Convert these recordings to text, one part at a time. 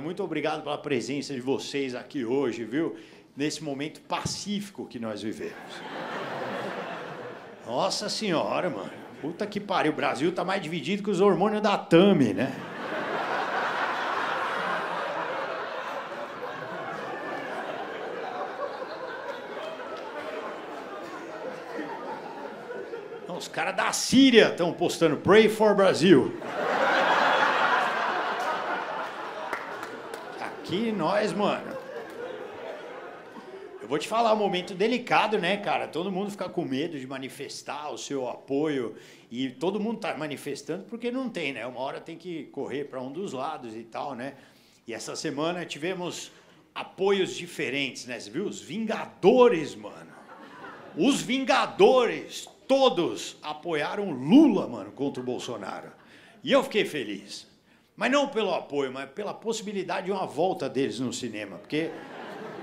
Muito obrigado pela presença de vocês aqui hoje, viu? Nesse momento pacífico que nós vivemos. Nossa senhora, mano. Puta que pariu. O Brasil tá mais dividido que os hormônios da Tami, né? Os caras da Síria estão postando Pray for Brasil. Aqui nós, mano. Eu vou te falar, um momento delicado, né, cara? Todo mundo fica com medo de manifestar o seu apoio e todo mundo tá manifestando porque não tem, né? Uma hora tem que correr para um dos lados e tal, né? E essa semana tivemos apoios diferentes, né? Você viu? Os Vingadores, mano. Os Vingadores, todos apoiaram Lula, mano, contra o Bolsonaro. E eu fiquei feliz. Mas não pelo apoio, mas pela possibilidade de uma volta deles no cinema. Porque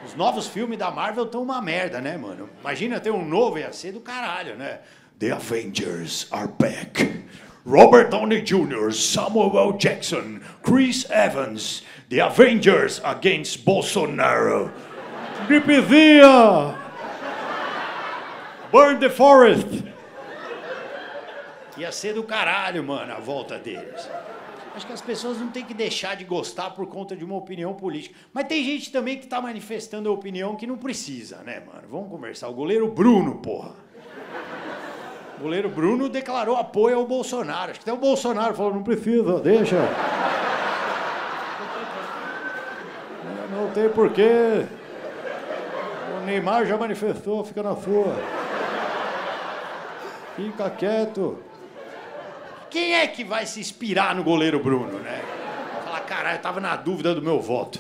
os novos filmes da Marvel estão uma merda, né, mano? Imagina ter um novo, ia ser do caralho, né? The Avengers are back. Robert Downey Jr., Samuel L. Jackson, Chris Evans. The Avengers against Bolsonaro. Gripezinha! Burn the forest! Ia ser do caralho, mano, a volta deles. Acho que as pessoas não têm que deixar de gostar por conta de uma opinião política. Mas tem gente também que está manifestando a opinião que não precisa, né, mano? Vamos conversar. O goleiro Bruno, porra. O goleiro Bruno declarou apoio ao Bolsonaro. Acho que até o Bolsonaro falou: não precisa, deixa. Não tem porquê. O Neymar já manifestou, fica na sua. Fica quieto. Quem é que vai se inspirar no goleiro Bruno, né? Falar, caralho, eu tava na dúvida do meu voto.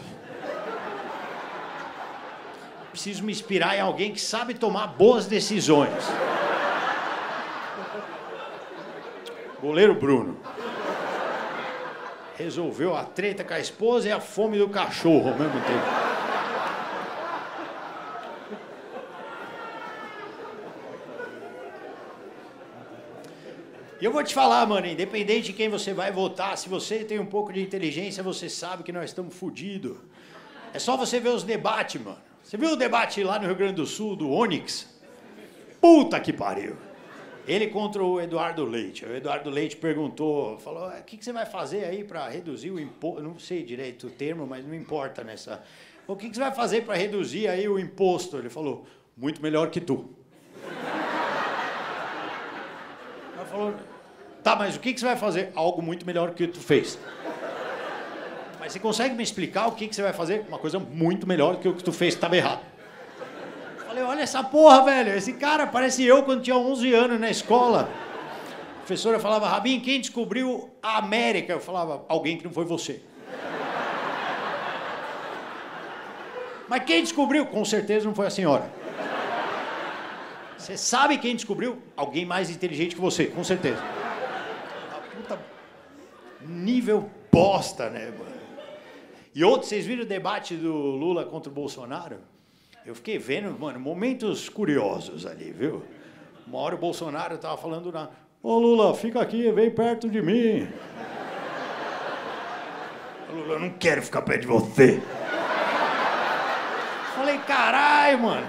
Preciso me inspirar em alguém que sabe tomar boas decisões. Goleiro Bruno. Resolveu a treta com a esposa e a fome do cachorro ao mesmo tempo. E eu vou te falar, mano, independente de quem você vai votar, se você tem um pouco de inteligência, você sabe que nós estamos fodidos. É só você ver os debates, mano. Você viu o debate lá no Rio Grande do Sul do Onyx? Puta que pariu. Ele contra o Eduardo Leite. O Eduardo Leite perguntou, falou: o que, você vai fazer aí para reduzir o imposto? Não sei direito o termo, mas não importa nessa. O que, você vai fazer para reduzir aí o imposto? Ele falou: muito melhor que tu. Ela falou: Tá, mas o que, que você vai fazer? Algo muito melhor que tu fez. Mas você consegue me explicar o que, que você vai fazer? Uma coisa muito melhor que o que tu fez, estava errado. Falei, olha essa porra, velho. Esse cara parece eu quando tinha 11 anos na escola. A professora falava, Rabin, quem descobriu a América? Eu falava, alguém que não foi você. Mas quem descobriu? Com certeza não foi a senhora. Você sabe quem descobriu? Alguém mais inteligente que você, com certeza nível bosta, né, mano? E outro, vocês viram o debate do Lula contra o Bolsonaro? Eu fiquei vendo, mano, momentos curiosos ali, viu? Uma hora o Bolsonaro tava falando na. Ô Lula, fica aqui, vem perto de mim. Lula, eu não quero ficar perto de você. Falei, caralho, mano.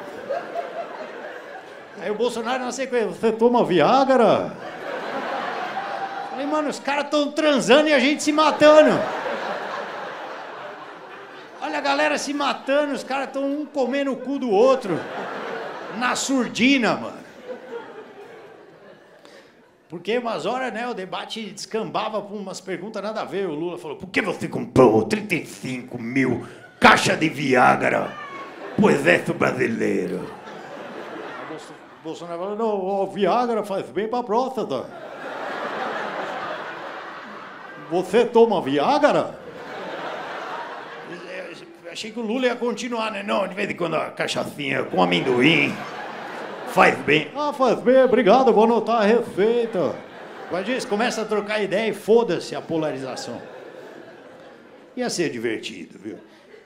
Aí o Bolsonaro na sequência, você toma Viagra? Falei, mano, os caras estão transando e a gente se matando. Olha a galera se matando, os caras estão um comendo o cu do outro. Na surdina, mano. Porque umas horas, né, o debate descambava por umas perguntas nada a ver. O Lula falou, por que você comprou 35 mil caixa de Viagra pro exército brasileiro? Bolsonaro falou, não, o Viagra faz bem pra próstata. Você toma Viagra? Achei que o Lula ia continuar, né? Não, de vez em quando a cachaçinha com amendoim faz bem. Ah, faz bem, obrigado, vou anotar a receita. Mas começa a trocar ideia e foda-se a polarização. Ia ser divertido, viu?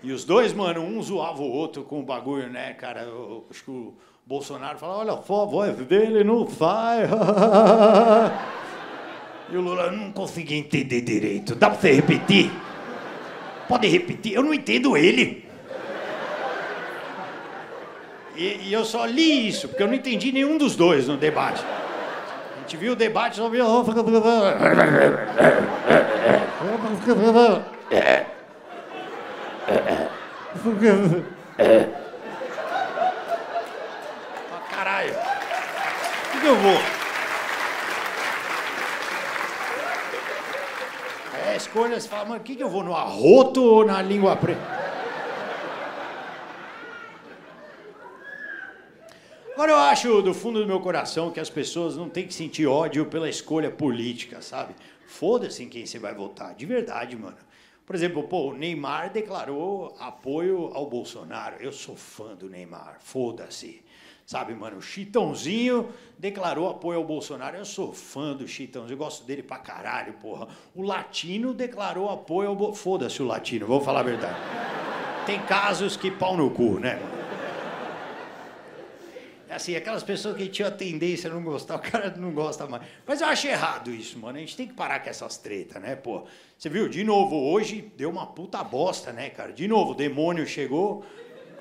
E os dois, mano, um zoava o outro com o bagulho, né, cara? Eu, acho que o Bolsonaro falava, olha só, a voz dele não sai. E o Lula não consegui entender direito. Dá pra você repetir? Pode repetir? Eu não entendo ele. E, e, eu só li isso, porque eu não entendi nenhum dos dois no debate. A gente viu o debate, só viu. Caralho. O que eu vou? Escolha, você fala, mano, o que, que eu vou? No arroto ou na língua preta? Agora eu acho do fundo do meu coração que as pessoas não têm que sentir ódio pela escolha política, sabe? Foda-se em quem você vai votar, de verdade, mano. Por exemplo, pô, o Neymar declarou apoio ao Bolsonaro. Eu sou fã do Neymar, foda-se. Sabe, mano, o Chitãozinho declarou apoio ao Bolsonaro. Eu sou fã do Chitãozinho, eu gosto dele pra caralho, porra. O Latino declarou apoio ao Bolsonaro. Foda-se o Latino, vou falar a verdade. Tem casos que pau no cu, né, mano? assim, aquelas pessoas que tinham a tendência a não gostar, o cara não gosta mais. Mas eu acho errado isso, mano. A gente tem que parar com essas tretas, né, pô? Você viu, de novo, hoje deu uma puta bosta, né, cara? De novo, o demônio chegou,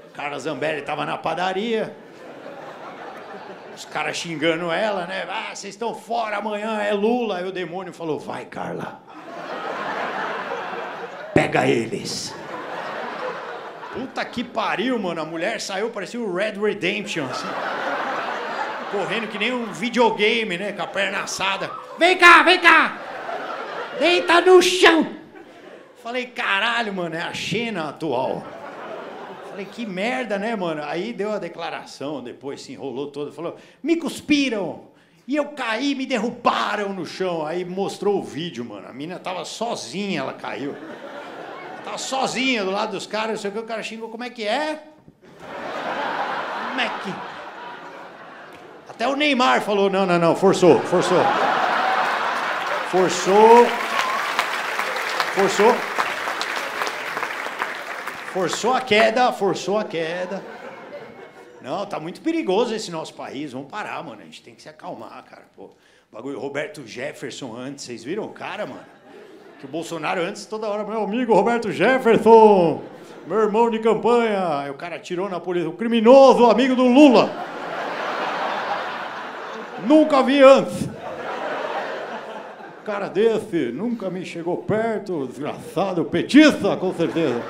o cara Zambelli tava na padaria, os caras xingando ela, né? Ah, vocês estão fora amanhã, é Lula. Aí o demônio falou: vai, Carla. Pega eles. Puta que pariu, mano. A mulher saiu, parecia o Red Redemption, assim. Correndo que nem um videogame, né? Com a perna assada. Vem cá, vem cá! Deita no chão! Falei, caralho, mano, é a Xena atual. Falei, que merda, né, mano? Aí deu a declaração, depois se enrolou todo, falou, me cuspiram! E eu caí, me derrubaram no chão. Aí mostrou o vídeo, mano. A mina tava sozinha, ela caiu. Tá sozinha do lado dos caras, não sei o que, o cara xingou, como é que é? Como é que. Até o Neymar falou, não, não, não, forçou, forçou. Forçou. Forçou. Forçou a queda, forçou a queda. Não, tá muito perigoso esse nosso país. Vamos parar, mano. A gente tem que se acalmar, cara. Pô, bagulho Roberto Jefferson antes, vocês viram o cara, mano? que o Bolsonaro antes toda hora, meu amigo Roberto Jefferson, meu irmão de campanha, aí o cara tirou na polícia, o criminoso amigo do Lula. nunca vi antes. cara desse nunca me chegou perto, desgraçado, petista, com certeza.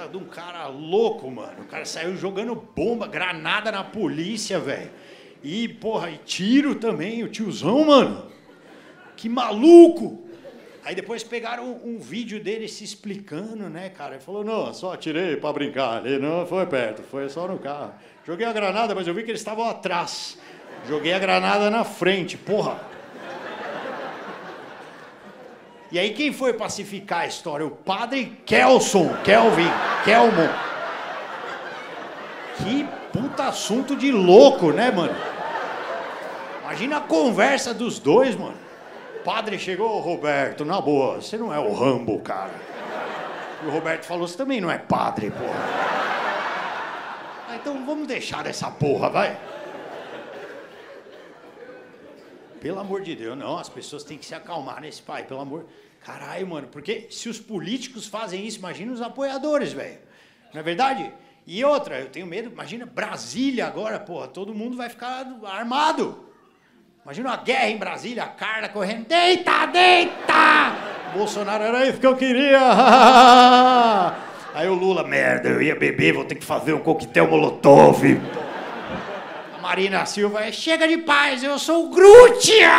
Puta de um cara louco, mano. O cara saiu jogando bomba, granada na polícia, velho. E, porra, e tiro também, o tiozão, mano. Que maluco! Aí depois pegaram um, um, vídeo dele se explicando, né, cara? Ele falou, não, só atirei para brincar. Ele não foi perto, foi só no carro. Joguei a granada, mas eu vi que eles estavam atrás. Joguei a granada na frente, porra. E aí quem foi pacificar a história? O padre Kelson, Kelvin, Kelmon. Que puta assunto de louco, né, mano? Imagina a conversa dos dois, mano padre chegou, Roberto, na boa, você não é o Rambo, cara. E o Roberto falou, você também não é padre, porra. Ah, então vamos deixar essa porra, vai. Pelo amor de Deus, não, as pessoas têm que se acalmar nesse pai, pelo amor. Caralho, mano, porque se os políticos fazem isso, imagina os apoiadores, velho. Não é verdade? E outra, eu tenho medo, imagina Brasília agora, porra, todo mundo vai ficar armado. Imagina uma guerra em Brasília, a Carla correndo, deita, deita! Bolsonaro era isso que eu queria! Aí o Lula, merda, eu ia beber, vou ter que fazer um coquetel molotov. A Marina Silva, chega de paz, eu sou o Grutia!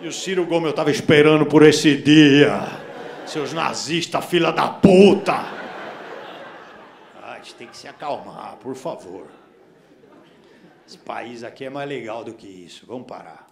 E o Ciro Gomes, eu tava esperando por esse dia. Seus nazistas, filha da puta! gente tem que se acalmar, por favor. Esse país aqui é mais legal do que isso. Vamos parar.